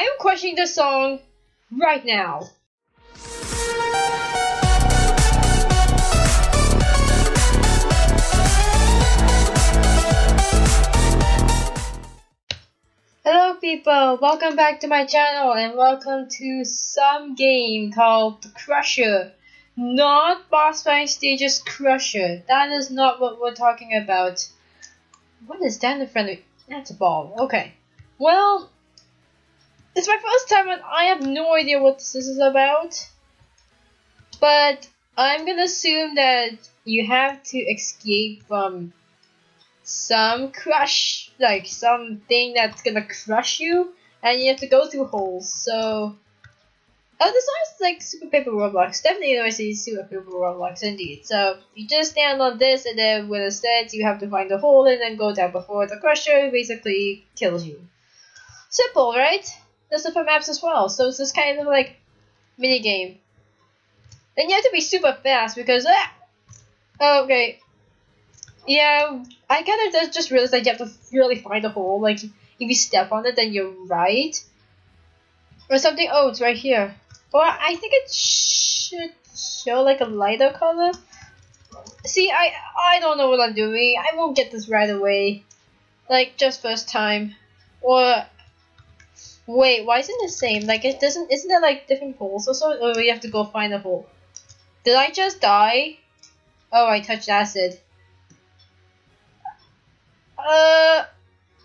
I am questioning this song right now. Hello people, welcome back to my channel and welcome to some game called Crusher. Not boss fight stages Crusher. That is not what we're talking about. What is that in front of me? That's a ball. Okay. Well, it's my first time and I have no idea what this is about. But I'm gonna assume that you have to escape from some crush, like something that's gonna crush you, and you have to go through holes. So, oh, this sounds like Super Paper Roblox. Definitely know see Super Paper Roblox indeed. So you just stand on this, and then when it says you have to find the hole and then go down before the crusher basically kills you. Simple, right? There's different maps as well, so it's this kind of like mini game. And you have to be super fast because ah, oh, okay. Yeah, I kind of just realized that you have to really find a hole. Like, if you step on it, then you're right. Or something. Oh, it's right here. Or I think it should show like a lighter color. See, I I don't know what I'm doing. I won't get this right away. Like, just first time. Or Wait, why isn't it the same? Like it doesn't isn't there like different holes or so? Or we have to go find a hole? Did I just die? Oh, I touched acid. Uh,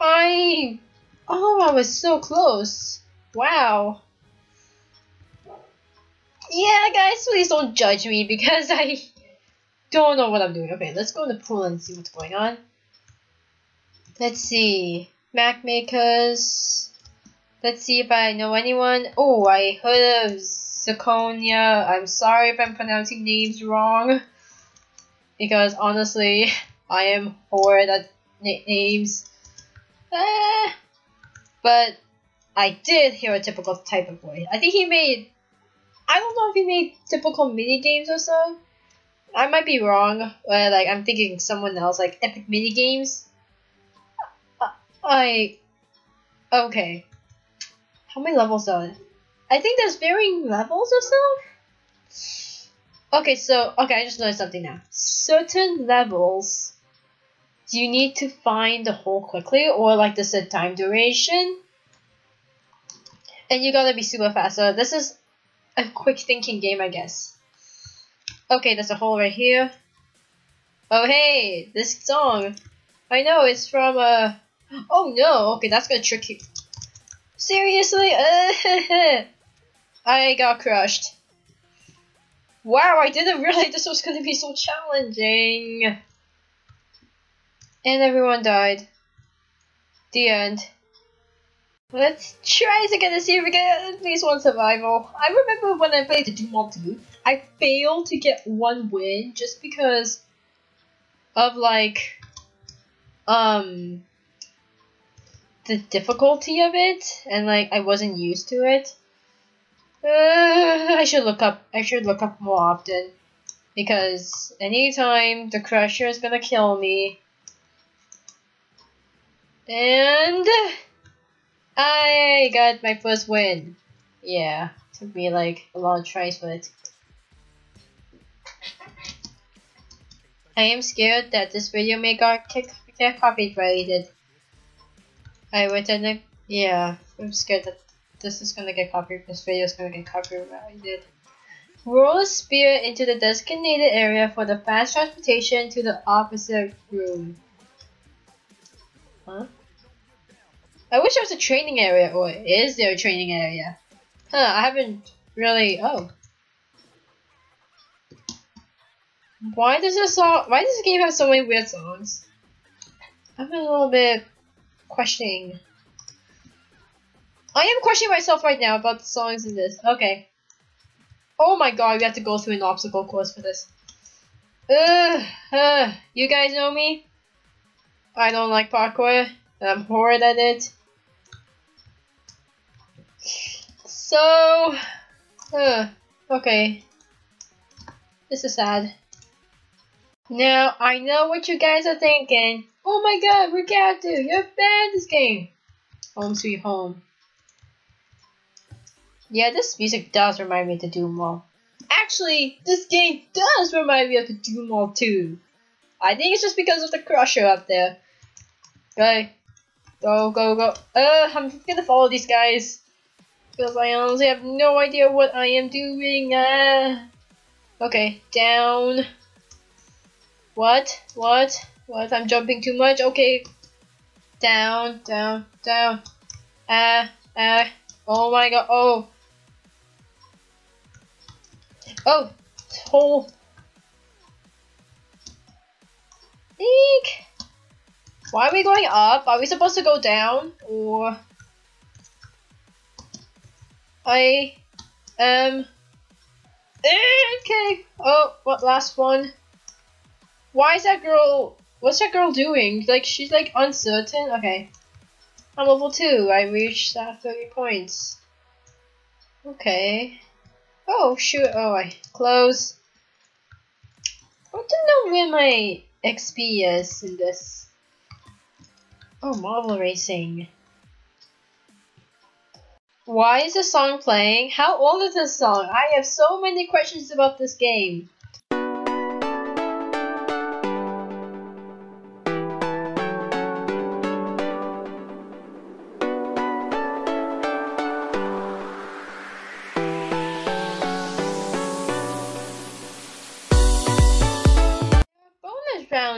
I... Oh, I was so close. Wow. Yeah, guys, please don't judge me because I don't know what I'm doing. Okay, let's go in the pool and see what's going on. Let's see. Mac makers. Let's see if I know anyone. Oh, I heard of Zirconia. I'm sorry if I'm pronouncing names wrong. Because honestly, I am horrid at names. Eh, but I did hear a typical type of voice. I think he made. I don't know if he made typical mini games or so. I might be wrong. But like I'm thinking someone else, like Epic Mini Games. I. Okay. How many levels are there? I think there's varying levels or so? Okay, so, okay, I just noticed something now. Certain levels, you need to find the hole quickly or like there's a time duration? And you gotta be super fast, so this is a quick thinking game, I guess. Okay, there's a hole right here. Oh hey, this song. I know, it's from, uh... Oh no, okay, that's gonna trick you. Seriously? I got crushed. Wow, I didn't realize this was to be so challenging. And everyone died. The end. Let's try to get to see if we get at least one survival. I remember when I played the Doom 2, I failed to get one win just because of like, um, the difficulty of it, and like I wasn't used to it. Uh, I should look up. I should look up more often because anytime the crusher is gonna kill me, and I got my first win. Yeah, took me like a lot of tries but. I am scared that this video may get, get copyrighted. I went in it. Yeah, I'm scared that this is gonna get copied. This video is gonna get copyrighted. Roll a spear into the designated area for the fast transportation to the opposite room. Huh? I wish there was a training area, or is there a training area? Huh, I haven't really, oh. Why does this song, why does this game have so many weird songs? I'm a little bit questioning. I am questioning myself right now about the songs in this. Okay. Oh my god, we have to go through an obstacle course for this. Uh, uh, you guys know me? I don't like parkour, I'm horrid at it. So, uh, okay. This is sad. Now, I know what you guys are thinking. Oh my god, Rukatu, you're bad this game. Home sweet home. Yeah, this music does remind me of the Doom Wall. Actually, this game does remind me of the Doom Wall too. I think it's just because of the crusher up there. Okay. Go, go, go. Uh, I'm gonna follow these guys. Because I honestly have no idea what I am doing. Uh, okay, down. What? What? What? I'm jumping too much? Okay. Down, down, down. Ah, uh, ah. Uh, oh my god. Oh. Oh. Oh. Eek. Why are we going up? Are we supposed to go down? Or... I... Um... Okay. Oh, what last one? Why is that girl... What's that girl doing? Like, she's like uncertain? Okay. I'm level 2. I reached that 30 points. Okay. Oh, shoot. Oh, I close. I don't know where my XP is in this. Oh, Marvel Racing. Why is the song playing? How old is this song? I have so many questions about this game.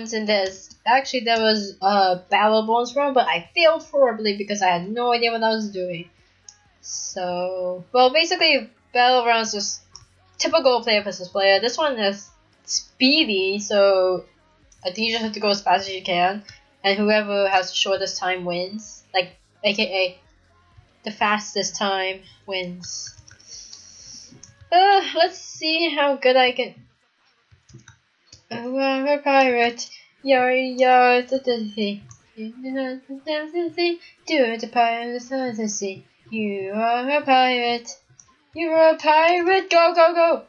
Rounds in this. Actually, there was a battle bonus round, but I failed horribly because I had no idea what I was doing. So, well, basically, battle rounds just typical player versus player. This one is speedy, so I think you just have to go as fast as you can, and whoever has the shortest time wins. Like, aka, the fastest time wins. Uh, let's see how good I can. I'm a pirate. You're, the pirate of the sea. You are a pirate. You are a pirate. Go, go, go.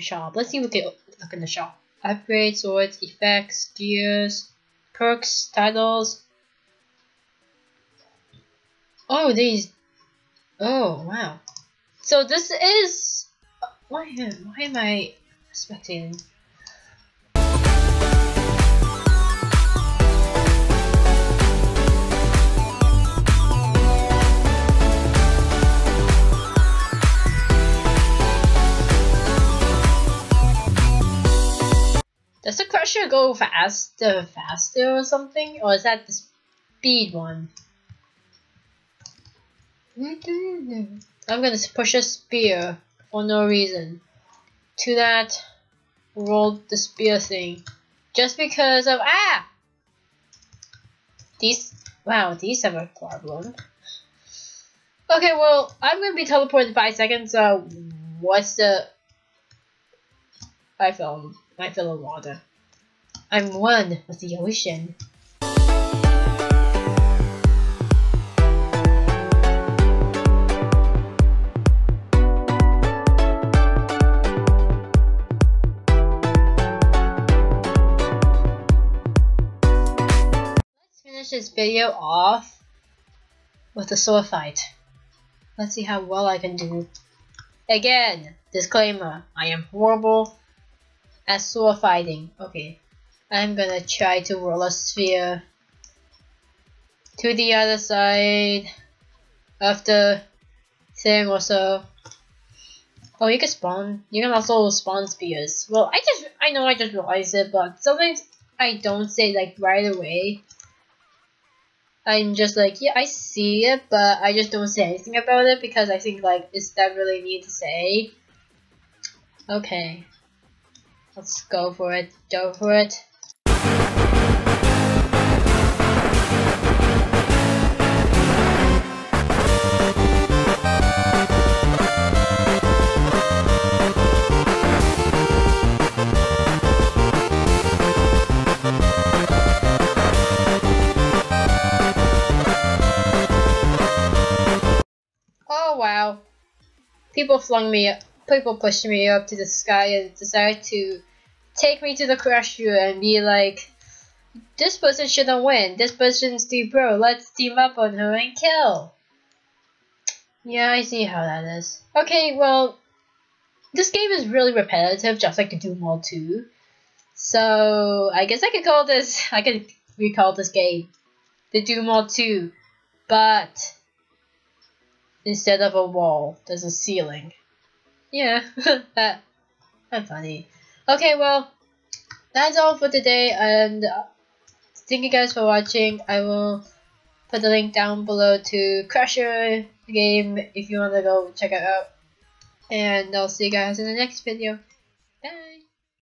Shop. Let's see what can look in the shop. Upgrade, swords, effects, gears, perks, titles, Oh, these. Oh, wow. So this is. Why am, why am I spectating? Does the crusher go faster, faster or something? Or is that the speed one? I'm gonna push a spear for no reason. To that, roll the spear thing. Just because of ah! These, wow, these have a problem. Okay, well, I'm gonna be teleported 5 seconds, so what's the... I fell, I fell in water. I'm one with the ocean. Let's finish this video off with a sword fight. Let's see how well I can do. Again, disclaimer, I am horrible at sword fighting. Okay, I'm gonna try to roll a sphere to the other side the thing or so. Oh, you can spawn. You can also spawn spears. Well, I just, I know I just realized it, but sometimes I don't say like right away. I'm just like, yeah, I see it, but I just don't say anything about it because I think like, is that really need to say? Okay. Let's go for it. Go for it. Oh wow. People flung me people pushed me up to the sky and decided to take me to the crash crusher and be like, this person shouldn't win. This person's too pro. Let's team up on her and kill. Yeah, I see how that is. Okay, well, this game is really repetitive, just like the Doom Wall 2. So, I guess I could call this, I could recall this game, the Doom Wall 2. But, instead of a wall, there's a ceiling. Yeah, that, that's funny. Okay, well, that's all for today, and uh, thank you guys for watching. I will put the link down below to Crusher game if you want to go check it out. And I'll see you guys in the next video.